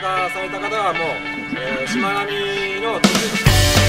加された方はもう、え、しまなみの途中